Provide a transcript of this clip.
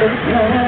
Krishna